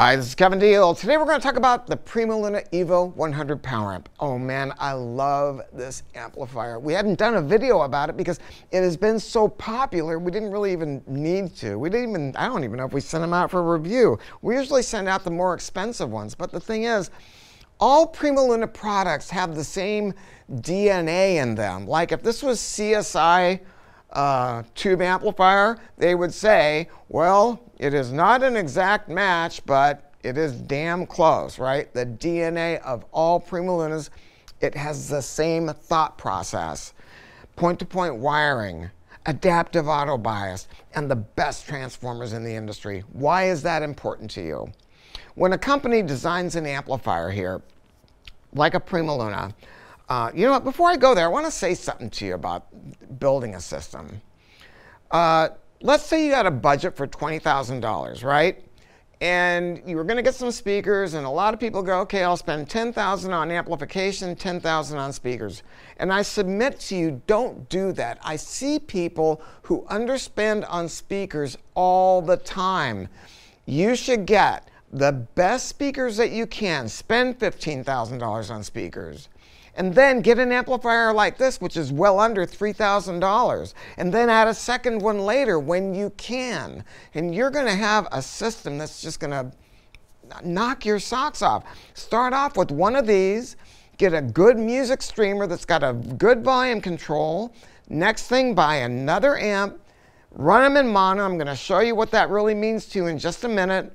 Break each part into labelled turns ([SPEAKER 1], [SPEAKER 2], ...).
[SPEAKER 1] Hi, this is Kevin Deal. Today we're going to talk about the PrimaLuna Evo 100 Power Amp. Oh man, I love this amplifier. We hadn't done a video about it because it has been so popular, we didn't really even need to. We didn't even, I don't even know if we sent them out for review. We usually send out the more expensive ones, but the thing is, all PrimaLuna products have the same DNA in them. Like if this was CSI uh, tube amplifier, they would say, well, it is not an exact match, but it is damn close, right? The DNA of all PrimaLunas, it has the same thought process. Point-to-point -point wiring, adaptive auto bias, and the best transformers in the industry. Why is that important to you? When a company designs an amplifier here, like a PrimaLuna, uh, you know what, before I go there, I want to say something to you about building a system. Uh, let's say you got a budget for $20,000, right? And you were going to get some speakers, and a lot of people go, okay, I'll spend 10,000 on amplification, 10,000 on speakers. And I submit to you, don't do that. I see people who underspend on speakers all the time. You should get the best speakers that you can. Spend $15,000 on speakers and then get an amplifier like this, which is well under $3,000, and then add a second one later when you can. And you're going to have a system that's just going to knock your socks off. Start off with one of these, get a good music streamer that's got a good volume control. Next thing, buy another amp, run them in mono. I'm going to show you what that really means to you in just a minute.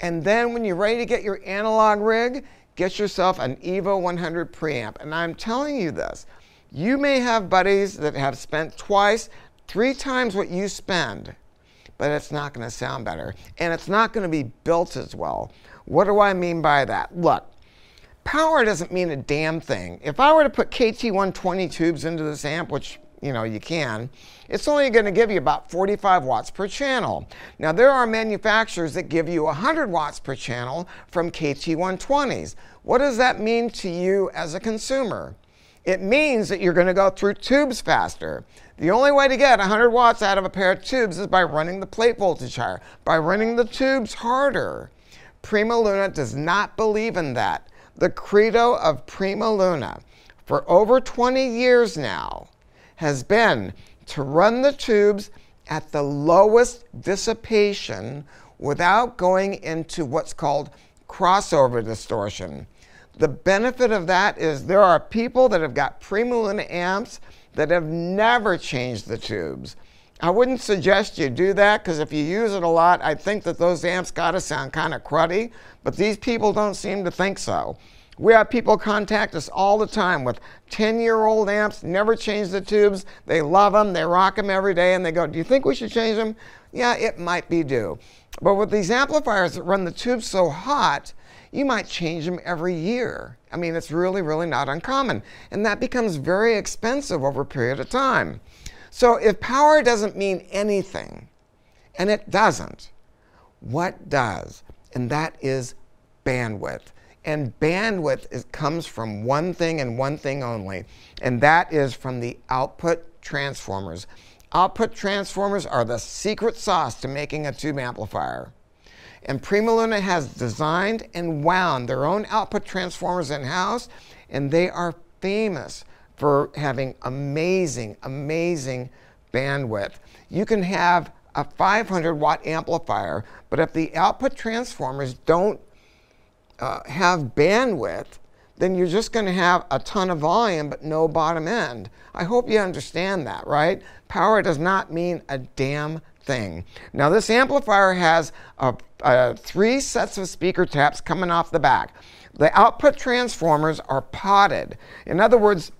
[SPEAKER 1] And then when you're ready to get your analog rig, get yourself an Evo 100 preamp. And I'm telling you this, you may have buddies that have spent twice, three times what you spend, but it's not going to sound better. And it's not going to be built as well. What do I mean by that? Look, power doesn't mean a damn thing. If I were to put KT120 tubes into this amp, which you know, you can, it's only going to give you about 45 watts per channel. Now, there are manufacturers that give you 100 watts per channel from KT120s. What does that mean to you as a consumer? It means that you're going to go through tubes faster. The only way to get 100 watts out of a pair of tubes is by running the plate voltage higher, by running the tubes harder. PrimaLuna does not believe in that. The credo of PrimaLuna for over 20 years now has been to run the tubes at the lowest dissipation without going into what's called crossover distortion. The benefit of that is there are people that have got PrimaLuna amps that have never changed the tubes. I wouldn't suggest you do that because if you use it a lot, I think that those amps got to sound kind of cruddy, but these people don't seem to think so. We have people contact us all the time with 10-year-old amps, never change the tubes. They love them, they rock them every day, and they go, do you think we should change them? Yeah, it might be due. But with these amplifiers that run the tubes so hot, you might change them every year. I mean, it's really, really not uncommon. And that becomes very expensive over a period of time. So if power doesn't mean anything, and it doesn't, what does? And that is bandwidth. And bandwidth is, comes from one thing and one thing only, and that is from the output transformers. Output transformers are the secret sauce to making a tube amplifier. And PrimaLuna has designed and wound their own output transformers in-house, and they are famous for having amazing, amazing bandwidth. You can have a 500 watt amplifier, but if the output transformers don't uh, have bandwidth, then you're just going to have a ton of volume but no bottom end. I hope you understand that, right? Power does not mean a damn thing. Now this amplifier has a, a three sets of speaker taps coming off the back. The output transformers are potted. In other words,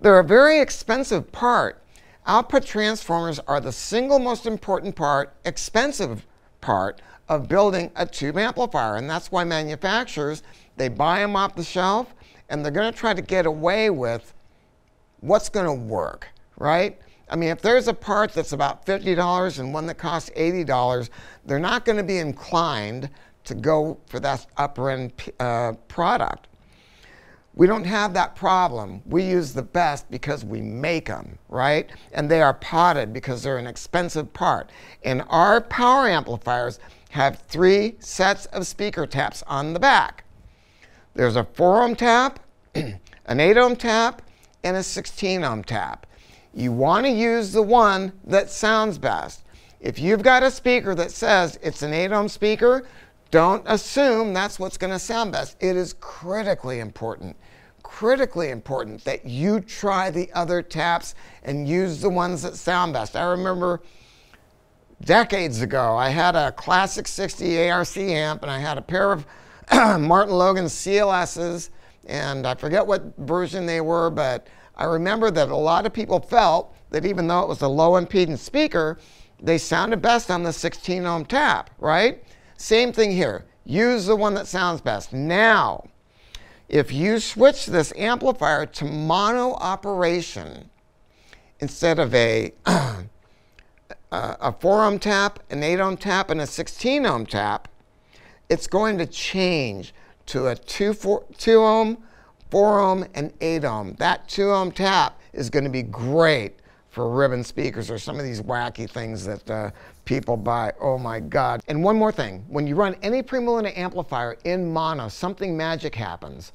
[SPEAKER 1] they're a very expensive part. Output transformers are the single most important part, expensive part of building a tube amplifier. And that's why manufacturers, they buy them off the shelf and they're going to try to get away with what's going to work, right? I mean, if there's a part that's about $50 and one that costs $80, they're not going to be inclined to go for that upper end uh, product. We don't have that problem. We use the best because we make them, right? And they are potted because they're an expensive part. And our power amplifiers have three sets of speaker taps on the back. There's a 4 ohm tap, an 8 ohm tap, and a 16 ohm tap. You want to use the one that sounds best. If you've got a speaker that says it's an 8 ohm speaker, don't assume that's what's going to sound best. It is critically important, critically important that you try the other taps and use the ones that sound best. I remember decades ago, I had a classic 60 ARC amp and I had a pair of Martin Logan CLSs, and I forget what version they were, but I remember that a lot of people felt that even though it was a low impedance speaker, they sounded best on the 16 ohm tap, right? Same thing here. Use the one that sounds best. Now, if you switch this amplifier to mono operation instead of a, a 4 ohm tap, an 8 ohm tap, and a 16 ohm tap, it's going to change to a 2, four, 2 ohm, 4 ohm, and 8 ohm. That 2 ohm tap is going to be great for ribbon speakers or some of these wacky things that uh, people buy. Oh my God. And one more thing, when you run any PrimaLuna amplifier in mono, something magic happens.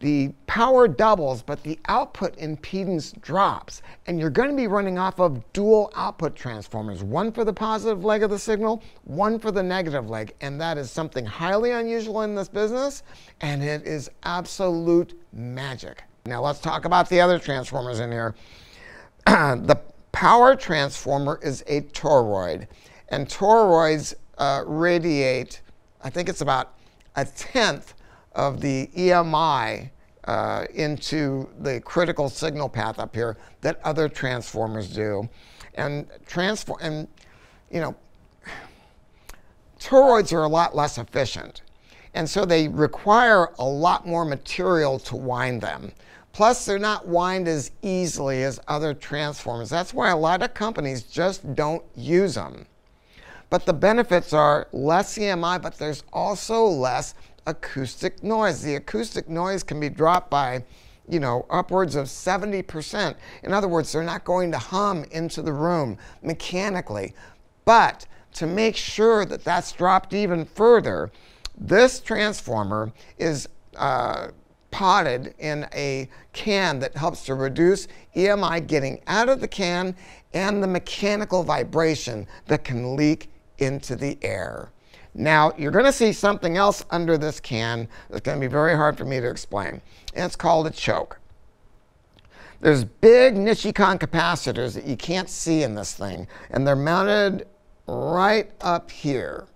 [SPEAKER 1] The power doubles, but the output impedance drops. And you're going to be running off of dual output transformers, one for the positive leg of the signal, one for the negative leg. And that is something highly unusual in this business, and it is absolute magic. Now let's talk about the other transformers in here. the power transformer is a toroid, and toroids uh, radiate, I think it's about a tenth of the EMI uh, into the critical signal path up here that other transformers do. And transform and you know toroids are a lot less efficient. And so they require a lot more material to wind them. Plus, they're not wind as easily as other transformers. That's why a lot of companies just don't use them. But the benefits are less EMI, but there's also less acoustic noise. The acoustic noise can be dropped by, you know, upwards of 70%. In other words, they're not going to hum into the room mechanically. But to make sure that that's dropped even further, this transformer is uh, potted in a can that helps to reduce EMI getting out of the can and the mechanical vibration that can leak into the air. Now, you're going to see something else under this can that's going to be very hard for me to explain, and it's called a choke. There's big Nichicon capacitors that you can't see in this thing, and they're mounted right up here.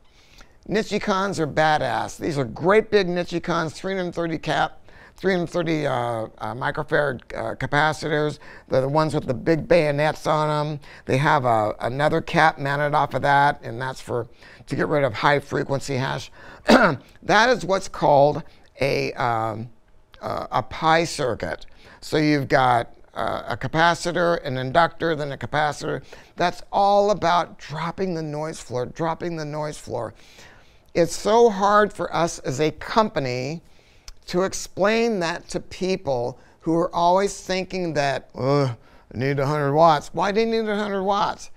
[SPEAKER 1] Nichicons are badass. These are great big Nichicons, 330 cap, 330 uh, uh, microfarad uh, capacitors. They're the ones with the big bayonets on them. They have a, another cap mounted off of that, and that's for to get rid of high frequency hash. that is what's called a, um, a pi circuit. So you've got uh, a capacitor, an inductor, then a capacitor. That's all about dropping the noise floor, dropping the noise floor. It's so hard for us as a company to explain that to people who are always thinking that, I need 100 watts. Why do you need 100 watts?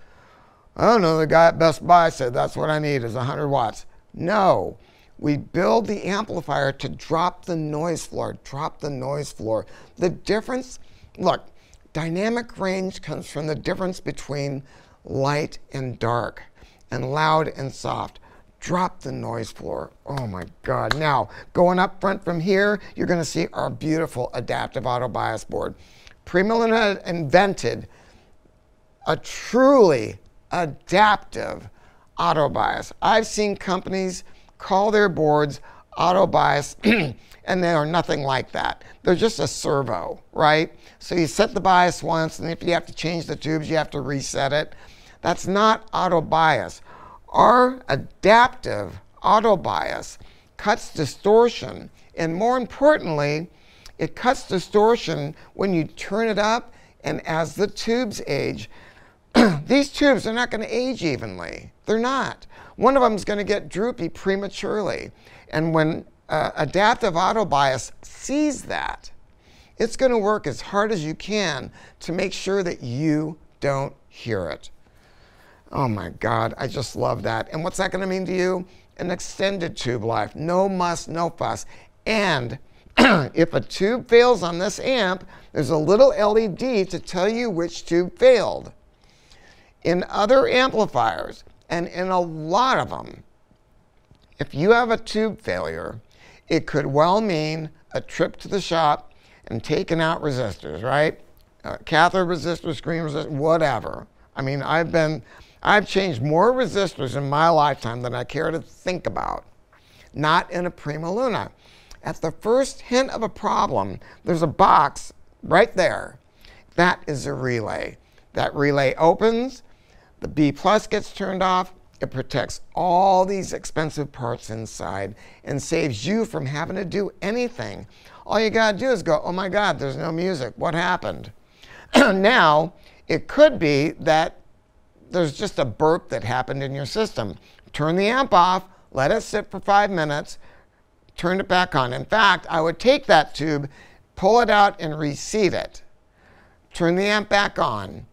[SPEAKER 1] I don't know, the guy at Best Buy said that's what I need is 100 watts. No, we build the amplifier to drop the noise floor, drop the noise floor. The difference, look, dynamic range comes from the difference between light and dark and loud and soft drop the noise floor. Oh my God. Now, going up front from here, you're going to see our beautiful adaptive auto bias board. PrimaLuna invented a truly adaptive auto bias. I've seen companies call their boards auto bias and they are nothing like that. They're just a servo, right? So you set the bias once and if you have to change the tubes, you have to reset it. That's not auto bias. Our adaptive auto bias cuts distortion, and more importantly, it cuts distortion when you turn it up and as the tubes age. These tubes are not going to age evenly. They're not. One of them is going to get droopy prematurely. And when uh, adaptive auto bias sees that, it's going to work as hard as you can to make sure that you don't hear it. Oh my God, I just love that. And what's that going to mean to you? An extended tube life. No muss, no fuss. And if a tube fails on this amp, there's a little LED to tell you which tube failed. In other amplifiers, and in a lot of them, if you have a tube failure, it could well mean a trip to the shop and taking out resistors, right? Uh, cathode resistors, screen resistors, whatever. I mean, I've been, I've changed more resistors in my lifetime than I care to think about. Not in a PrimaLuna. At the first hint of a problem, there's a box right there. That is a relay. That relay opens, the B plus gets turned off, it protects all these expensive parts inside and saves you from having to do anything. All you got to do is go, oh my God, there's no music. What happened? now, it could be that there's just a burp that happened in your system. Turn the amp off, let it sit for five minutes, turn it back on. In fact, I would take that tube, pull it out, and reseat it. Turn the amp back on.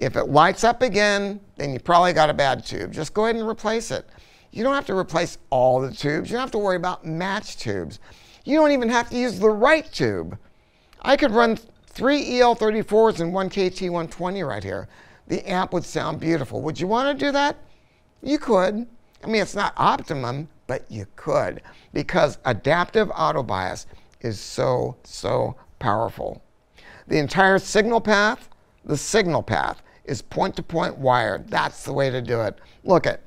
[SPEAKER 1] If it lights up again, then you probably got a bad tube. Just go ahead and replace it. You don't have to replace all the tubes. You don't have to worry about matched tubes. You don't even have to use the right tube. I could run three EL34s and one KT120 right here. The amp would sound beautiful. Would you want to do that? You could. I mean, it's not optimum, but you could because adaptive auto bias is so, so powerful. The entire signal path, the signal path is point-to-point -point wired. That's the way to do it. Look at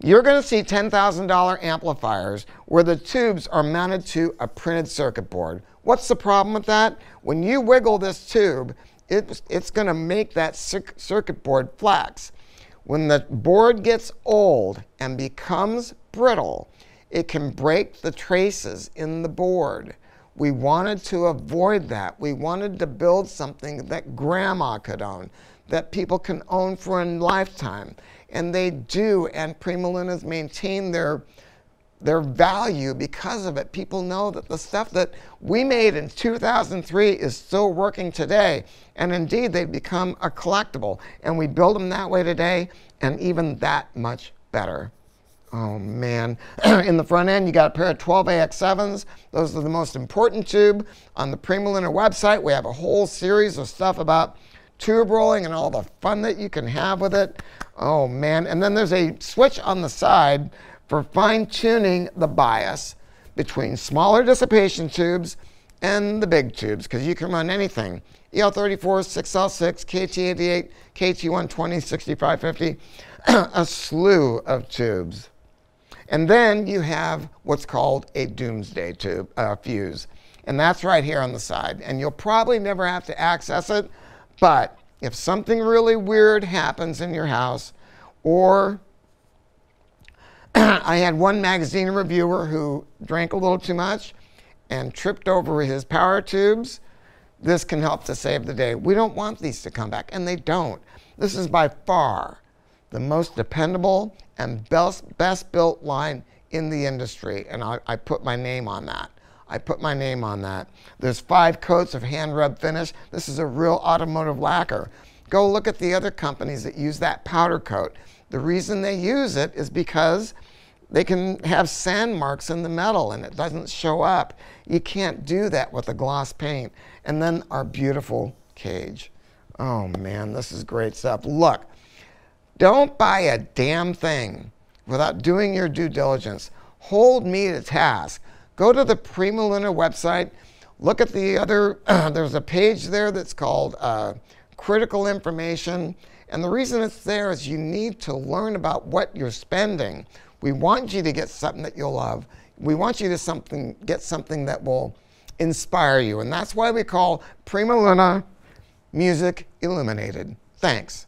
[SPEAKER 1] you're going to see $10,000 amplifiers where the tubes are mounted to a printed circuit board. What's the problem with that? When you wiggle this tube, it's, it's going to make that circuit board flex. When the board gets old and becomes brittle, it can break the traces in the board. We wanted to avoid that. We wanted to build something that grandma could own, that people can own for a lifetime. And they do, and PrimaLunas maintain their, their value because of it. People know that the stuff that we made in 2003 is still working today. And indeed, they've become a collectible. And we build them that way today, and even that much better. Oh man. In the front end, you got a pair of 12AX7s. Those are the most important tube. On the PrimaLuna website, we have a whole series of stuff about tube rolling and all the fun that you can have with it. Oh man. And then there's a switch on the side for fine tuning the bias between smaller dissipation tubes and the big tubes because you can run anything. EL34, 6L6, KT88, KT120, 6550, a slew of tubes. And then you have what's called a doomsday tube, uh, fuse. And that's right here on the side. And you'll probably never have to access it, but if something really weird happens in your house, or I had one magazine reviewer who drank a little too much and tripped over his power tubes, this can help to save the day. We don't want these to come back, and they don't. This is by far the most dependable and best, best built line in the industry. And I, I put my name on that. I put my name on that. There's five coats of hand rub finish. This is a real automotive lacquer. Go look at the other companies that use that powder coat. The reason they use it is because they can have sand marks in the metal and it doesn't show up. You can't do that with a gloss paint. And then our beautiful cage. Oh man, this is great stuff. Look, don't buy a damn thing without doing your due diligence. Hold me to task. Go to the PrimaLuna website. Look at the other, there's a page there that's called uh, critical information. And the reason it's there is you need to learn about what you're spending. We want you to get something that you'll love. We want you to something, get something that will inspire you. And that's why we call PrimaLuna Music Illuminated. Thanks.